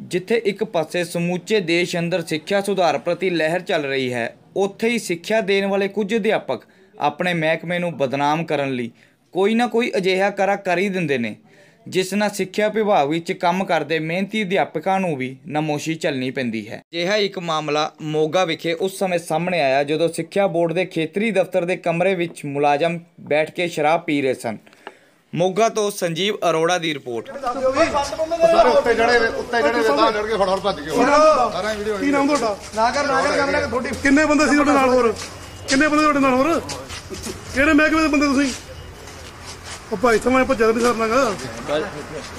ਜਿੱਥੇ ਇੱਕ ਪਾਸੇ ਸਮੁੱਚੇ ਦੇਸ਼ ਅੰਦਰ ਸਿੱਖਿਆ ਸੁਧਾਰ ਪ੍ਰਤੀ ਲਹਿਰ ਚੱਲ ਰਹੀ ਹੈ, ਉੱਥੇ ਹੀ ਸਿੱਖਿਆ ਦੇਣ ਵਾਲੇ ਕੁਝ ਅਧਿਆਪਕ ਆਪਣੇ ਮਹਿਕਮੇ ਨੂੰ ਬਦਨਾਮ ਕਰਨ ਲਈ ਕੋਈ ਨਾ ਕੋਈ ਅਜਿਹਾ ਕਰਾ ਕਰ ਹੀ ਦਿੰਦੇ ਨੇ, ਜਿਸ ਨਾਲ ਸਿੱਖਿਆ ਵਿਭਾਗ ਵਿੱਚ ਕੰਮ ਕਰਦੇ ਮਿਹਨਤੀ ਅਧਿਆਪਕਾਂ ਨੂੰ ਵੀ ਨਮੋਸ਼ੀ ਝੱਲਣੀ ਪੈਂਦੀ ਹੈ। ਅਜਿਹਾ ਇੱਕ ਮਾਮਲਾ ਮੋਗਾ ਵਿਖੇ ਉਸ ਸਮੇਂ ਸਾਹਮਣੇ ਆਇਆ ਜਦੋਂ ਸਿੱਖਿਆ ਬੋਰਡ ਦੇ ਖੇਤਰੀ ਦਫ਼ਤਰ ਦੇ ਕਮਰੇ ਵਿੱਚ ਮੁਲਾਜ਼ਮ ਬੈਠ ਕੇ ਸ਼ਰਾਬ ਪੀ ਰਹੇ ਸਨ। ਮੋਗਾ ਤੋਂ ਸੰਜੀਵ ਅਰੋੜਾ ਦੀ ਰਿਪੋਰਟ। ਸਾਰੇ ਉੱਤੇ ਜੜੇ ਉੱਤੇ ਜੜੇ ਤਾਂ ਚੜ ਕੇ ਫਟਾਫਟ ਭੱਜ ਗਏ। ਸਾਰਾ ਵੀਡੀਓ ਕੀ ਨਾਮ ਤੁਹਾਡਾ? ਨਾ ਕਰ ਨਾ ਕਰ ਕੰਮ ਨਾ ਤੁਹਾਡੀ ਕਿੰਨੇ ਬੰਦੇ ਸੀ ਤੁਹਾਡੇ ਨਾਲ ਹੋਰ? ਕਿੰਨੇ ਬੰਦੇ ਤੁਹਾਡੇ ਨਾਲ ਹੋਰ? ਕਿਹੜੇ ਮਹਿਕਮੇ ਦੇ ਬੰਦੇ ਤੁਸੀਂ? ਉਹ ਭਾਈ ਸਮਾਂ ਭੱਜਿਆ ਨਹੀਂ ਸਰਨਾਗਾ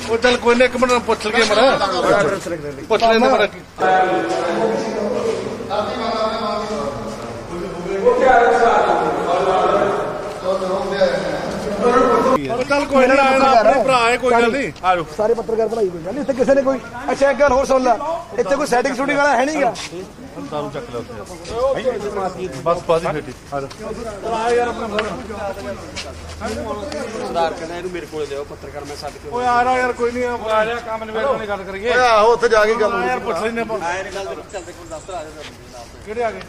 ਉਹ ਚੱਲ ਕੋਈ ਨਾ ਇੱਕ ਮਿੰਟ ਪੁੱਛ ਲਈਏ ਮਰਾ ਪੁੱਛ ਲੈਂਦੇ ਮਰਾ ਚੱਲ ਕੋਈ ਆਇਆ ਆਪਣੇ ਭਰਾ ਹੈ ਕੋਈ ਗੱਲ ਨਹੀਂ। ਆ ਜਾਓ। ਸਾਰੇ ਪੱਤਰਕਾਰ ਬਣਾਈ ਕੋਈ ਗੱਲ ਨਹੀਂ ਇੱਥੇ ਕਿਸੇ ਨੇ ਕੋਈ ਅੱਛਾ ਇੱਕ ਗੱਲ ਹੋਰ ਸੁਣ ਲੈ। ਇੱਥੇ ਕੋਈ ਸੈਟਿੰਗ ਸ਼ੂਟਿੰਗ ਵਾਲਾ ਹੈ ਨਹੀਂਗਾ। ਬਸ ਬਾਜੀ ਫੇਟੀ ਆ ਜਾਓ। ਓਏ ਆ ਰਿਹਾ ਯਾਰ ਕੋਈ ਨਹੀਂ ਆ ਰਿਹਾ ਕੰਮ ਨਿਬੇੜ ਨਹੀਂ ਗੱਲ ਕਰੀਏ। ਓਏ ਆਹੋ ਉੱਥੇ ਜਾ ਕੇ ਗੱਲ ਯਾਰ ਪੁੱਛ ਲੈਨੇ ਆਪਾਂ। ਕਿਹੜੇ ਆ ਗਏ?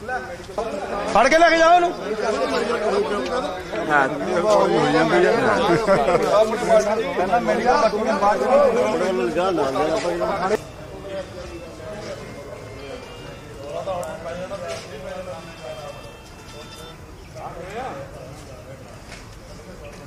ਫੜ ਕੇ ਲੈ ਕੇ ਜਾਓ ਇਹਨੂੰ।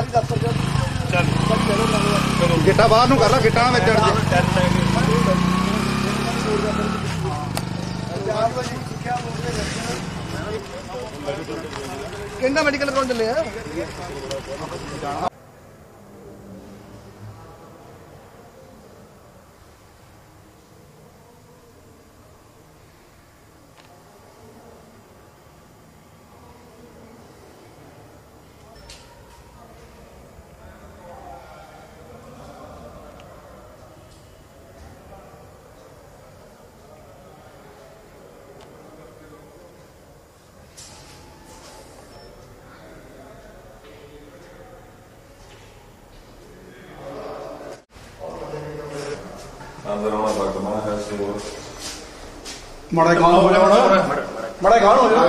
ਸਰਕਾਰੀ ਦਫ਼ਤਰ ਚ ਗਿੱਟਾ ਬਾਹਰ ਨੂੰ ਕਰ ਲੈ ਗਿੱਟਾ ਵਿੱਚ ਚੜ ਜੇ ਕਿੰਨਾ ਮੈਡੀਕਲ ਕਰਾਉਣ ਚੱਲੇ ਆ? ਅੰਦਰ ਆਉਣਾ ਹੈ ਸੋ ਮੜਾ ਗਾਣ ਹੋ ਜਾ। ਮੜਾ ਗਾਣ ਹੋ ਜਾ।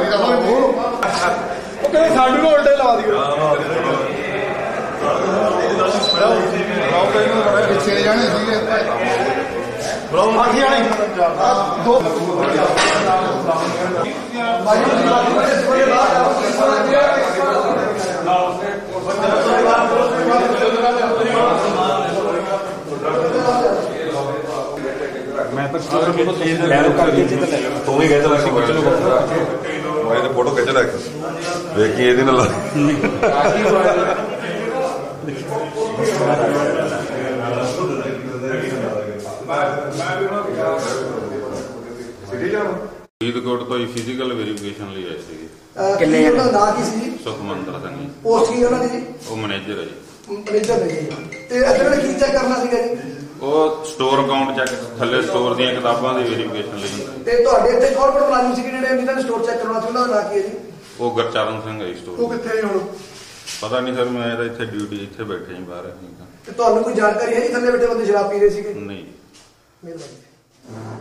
ਉਹ ਕਹਿੰਦੇ ਸਾਨੂੰ ਨੂੰ ਉਲਟੇ ਲਾ ਦਿਓ। ਪਿੱਛੇ ਜਾਣੇ ਸੀਗੇ ਬਾਕੀ ਵਾਲੇ ਦੋ। ਤੂੰ ਵੀ ਕਹਿੰਦਾ ਸੀ ਕੁਝ ਨੂੰ ਮੈਂ ਤੇ ਫੋਟੋ ਖਿੱਚ ਲੈ ਵੇਖੀ ਇਹਦੇ ਨਾਲ। ਫਰੀਦਕੋਟ ਤੋਂ ਹੀ ਫਿਜ਼ੀਕਲ ਵੈਰੀਫਿਕੇਸ਼ਨ ਲਈ ਆਏ ਸੀਗੇ। ਕਿੰਨੇ ਉਹਨਾਂ ਦਾ ਨਾਂ ਕੀ ਸੀ ਜੀ? ਸੁਖਮੰਦਰ ਸਿੰਘ ਜੀ ਪੋਸਟ ਕੀ ਉਹਨਾਂ ਦੀ ਜੀ? ਉਹ ਮੈਨੇਜਰ ਹੈ ਜੀ। ਮੈਨੇਜਰ ਨੇ ਜੀ। ਤੇ ਨੇ ਕੀ ਚੈੱਕ ਕਰਨਾ ਸੀਗਾ ਜੀ? ਉਹ ਸਟੋਰ ਅਕਾਊਂਟ ਚੈੱਕ ਥੱਲੇ ਸਟੋਰ ਦੀਆਂ ਕਿਤਾਬਾਂ ਦੀ ਵੈਰੀਫਿਕੇਸ਼ਨ ਲਈ। ਤੇ ਤੁਹਾਡੇ ਇੱਥੇ ਕਾਰਪੋਰੇਟ ਮੁਲਾਜ਼ਮ ਸੀ ਜਿਹੜੇ ਜਿਨ੍ਹਾਂ ਨੇ ਸਟੋਰ ਚੈੱਕ ਕਰਨਾ ਸੀ ਉਹਨਾਂ ਦਾ ਨਾਂ ਕੀ ਹੈ ਜੀ? ਉਹ ਗੁਰਚਰਨ ਸਿੰਘ ਹੈ ਜੀ ਉਹ ਸਟੋਰ ਕਿੱਥੇ ਹੈ ਹੁਣ? ਪਤਾ ਨਹੀਂ ਸਰ ਮੈਂ ਤਾਂ ਇੱਥੇ ਡਿਊਟੀ ਇੱਥੇ ਬੈਠੇ ਜੀ ਬਾਹਰ ਨਹੀਂ ਤਾਂ ਤੇ ਤੁਹਾਨੂੰ ਕੋਈ ਜਾਣਕਾਰੀ ਹੈ ਜੀ? ਥੱਲੇ ਬੈਠੇ ਬੰਦੇ ਸ਼ਰਾਬ ਪੀ ਰਹੇ ਸੀਗੇ? ਨਹੀਂ। ਮਿਹਰਬਾਨੀ।